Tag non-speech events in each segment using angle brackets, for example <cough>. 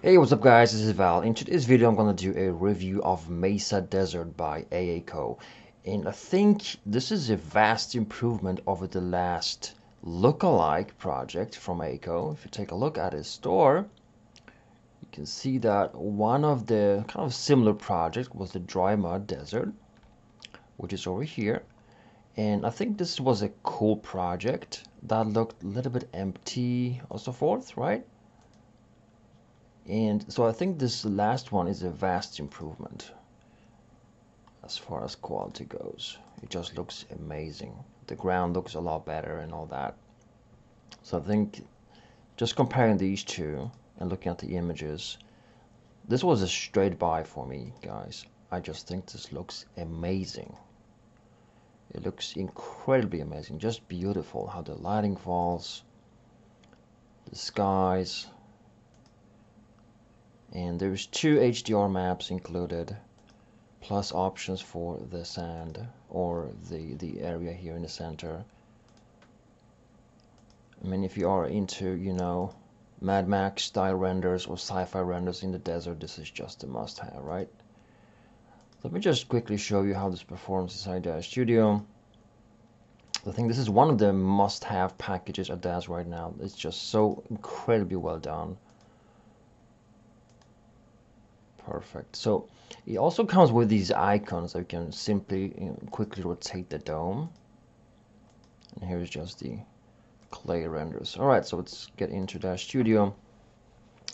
Hey, what's up guys, this is Val. In today's video I'm gonna do a review of Mesa Desert by AACO. And I think this is a vast improvement over the last look-alike project from AACO. If you take a look at his store, you can see that one of the kind of similar projects was the Dry Mud Desert, which is over here. And I think this was a cool project that looked a little bit empty or so forth, right? And so I think this last one is a vast improvement as far as quality goes. It just looks amazing. The ground looks a lot better and all that. So I think just comparing these two and looking at the images, this was a straight buy for me, guys. I just think this looks amazing. It looks incredibly amazing, just beautiful how the lighting falls, the skies, and there's two HDR maps included plus options for the sand or the the area here in the center. I mean if you are into you know Mad Max style renders or sci-fi renders in the desert this is just a must-have right? Let me just quickly show you how this performs inside the studio. I think this is one of the must-have packages at DAZ right now. It's just so incredibly well done Perfect. So it also comes with these icons that you can simply quickly rotate the dome. And here's just the clay renders. All right, so let's get into the studio.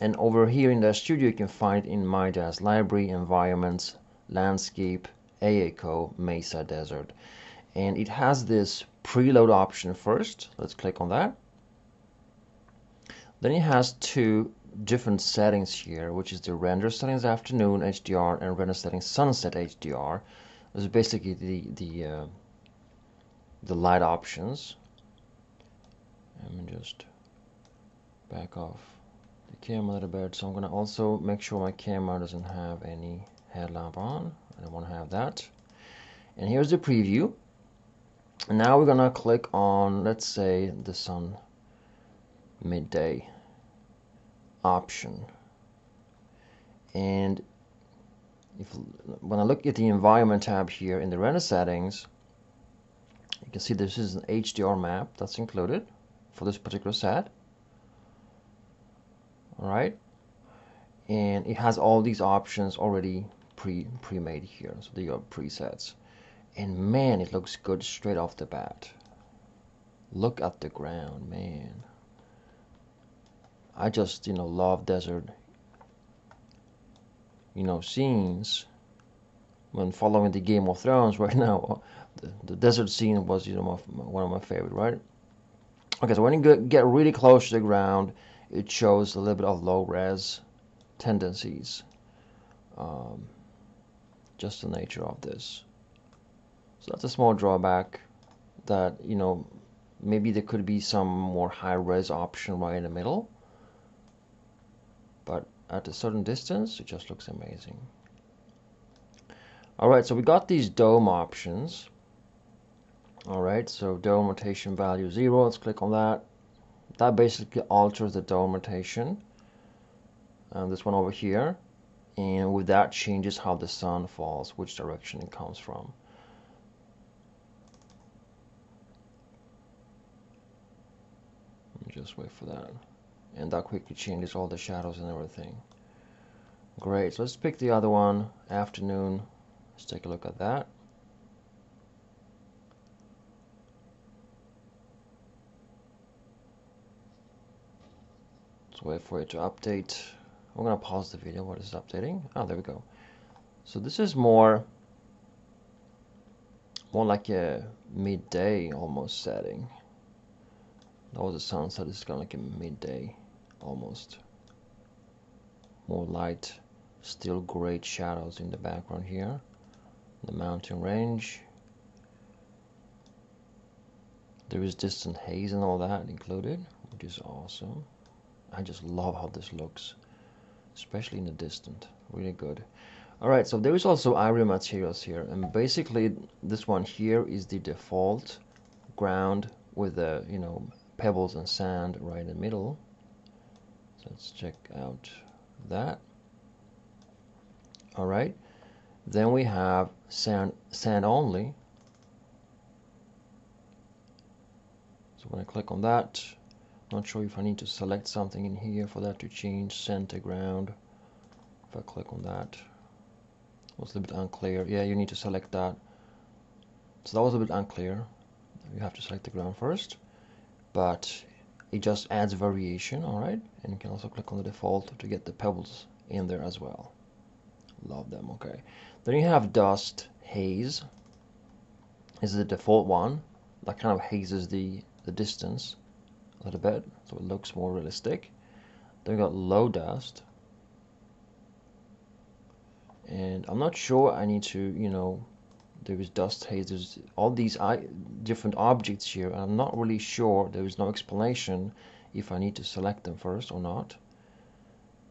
And over here in the studio, you can find in my DAZ library, environments, landscape, AACO, Mesa Desert. And it has this preload option first. Let's click on that. Then it has two different settings here, which is the render settings afternoon HDR and render settings sunset HDR. This is basically the the uh, the light options. Let me just back off the camera a little bit. So I'm gonna also make sure my camera doesn't have any headlamp on. I don't want to have that. And here's the preview. And now we're gonna click on, let's say, the sun midday option. And if when I look at the environment tab here in the render settings, you can see this is an HDR map that's included for this particular set. All right, and it has all these options already pre pre-made here, so they are presets. And man, it looks good straight off the bat. Look at the ground, man. I just, you know, love desert, you know, scenes. When following the Game of Thrones <laughs> right now, the, the desert scene was, you know, my, one of my favorite, right? Okay, so when you get really close to the ground, it shows a little bit of low res tendencies. Um, just the nature of this. So that's a small drawback that, you know, maybe there could be some more high res option right in the middle but at a certain distance it just looks amazing. Alright so we got these dome options. Alright so dome rotation value 0 let's click on that. That basically alters the dome rotation and this one over here and with that changes how the sun falls which direction it comes from. Just wait for that and that quickly changes all the shadows and everything. Great so let's pick the other one. Afternoon. Let's take a look at that. Let's wait for it to update. I'm gonna pause the video while it's updating. Oh there we go. So this is more more like a midday almost setting. That was the sunset is kind of like a midday almost. More light still great shadows in the background here. The mountain range. There is distant haze and all that included which is awesome. I just love how this looks especially in the distant. Really good. Alright so there is also iron materials here and basically this one here is the default ground with the you know pebbles and sand right in the middle let's check out that. All right. Then we have sand, sand only. So when I click on that, not sure if I need to select something in here for that to change center ground. If I click on that, it was a bit unclear. Yeah, you need to select that. So that was a bit unclear. You have to select the ground first, but it just adds variation, all right? And you can also click on the default to get the pebbles in there as well. Love them, okay. Then you have dust haze. This is the default one. That kind of hazes the, the distance a little bit, so it looks more realistic. Then we got low dust. And I'm not sure I need to, you know, there is dust haze, there's all these different objects here, and I'm not really sure, there is no explanation if I need to select them first or not.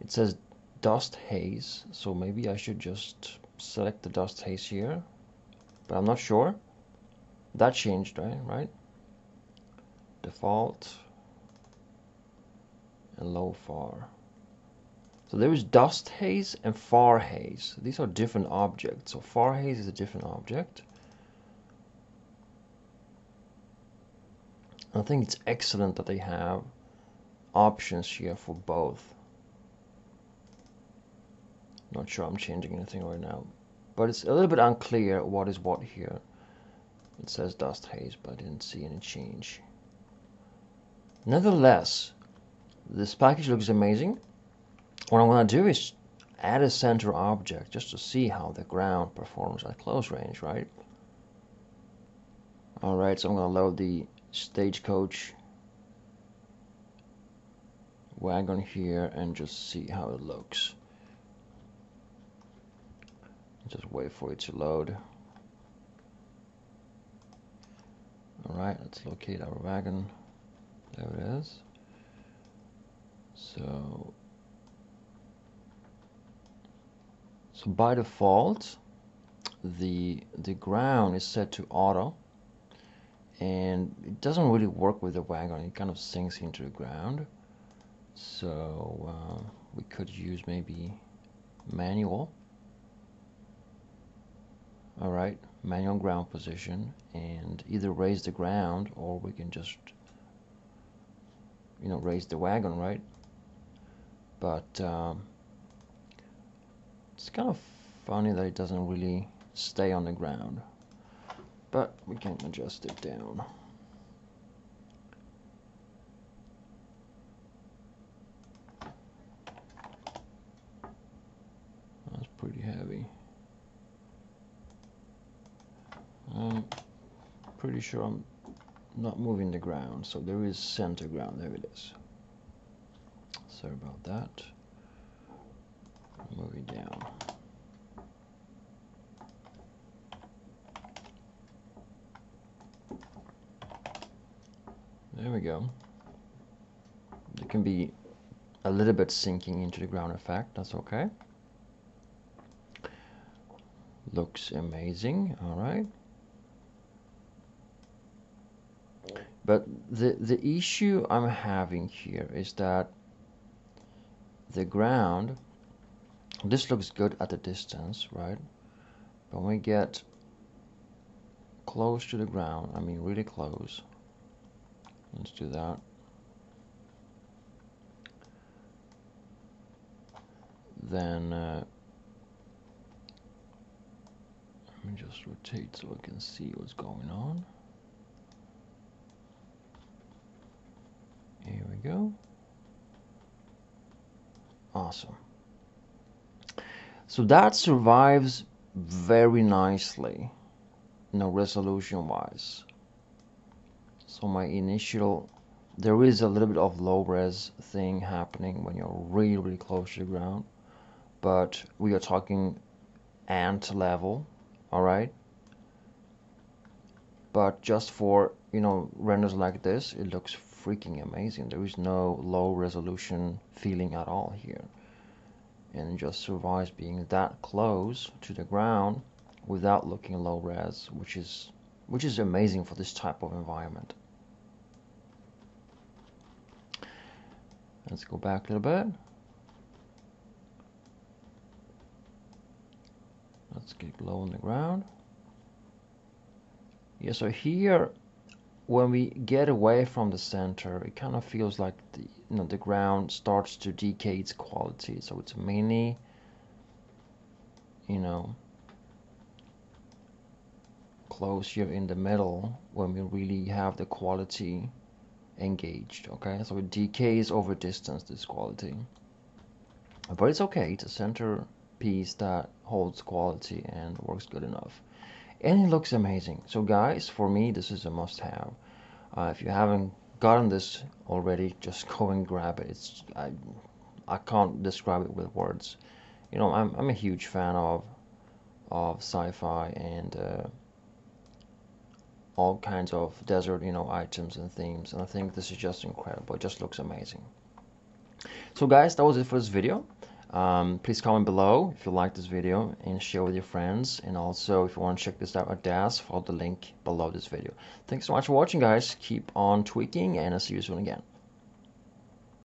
It says dust haze, so maybe I should just select the dust haze here, but I'm not sure. That changed, right? Right? Default and low far. So there is dust haze and far haze. These are different objects. So far haze is a different object. I think it's excellent that they have options here for both. Not sure I'm changing anything right now. But it's a little bit unclear what is what here. It says dust haze, but I didn't see any change. Nevertheless, this package looks amazing. What I'm to do is add a center object just to see how the ground performs at close range, right? Alright, so I'm going to load the stagecoach wagon here and just see how it looks. Just wait for it to load. Alright, let's locate our wagon. There it is. So, so by default, the the ground is set to auto, and it doesn't really work with the wagon. It kind of sinks into the ground. So uh, we could use maybe manual. All right, manual ground position, and either raise the ground or we can just you know raise the wagon, right? but um, it's kind of funny that it doesn't really stay on the ground but we can adjust it down. That's pretty heavy. I'm pretty sure I'm not moving the ground so there is center ground. There it is. Sorry about that moving down. There we go. It can be a little bit sinking into the ground effect that's okay. Looks amazing all right but the the issue I'm having here is that the ground this looks good at a distance right? But when we get close to the ground I mean really close let's do that. Then uh, let me just rotate so I can see what's going on. Here we go. Awesome. So that survives very nicely, you know, resolution wise. So my initial, there is a little bit of low res thing happening when you're really, really close to the ground, but we are talking ant level, all right? But just for, you know, renders like this, it looks freaking amazing. There is no low resolution feeling at all here and just survives being that close to the ground without looking low res, which is which is amazing for this type of environment. Let's go back a little bit. Let's get low on the ground. Yeah, so here when we get away from the center it kind of feels like the you know the ground starts to decay its quality. So it's mainly you know close here in the middle when we really have the quality engaged okay? So it decays over distance this quality. But it's okay. It's a center piece that holds quality and works good enough and it looks amazing. So guys for me this is a must-have uh, if you haven't gotten this already just <laughs> go and grab it. It's I, I can't describe it with words. You know I'm, I'm a huge fan of of sci-fi and uh, all kinds of desert you know items and themes. And I think this is just incredible. It just looks amazing. So guys that was it for this video um, please comment below if you like this video and share with your friends. And also if you want to check this out at DAZ follow the link below this video. Thanks so much for watching guys. Keep on tweaking and I'll see you soon again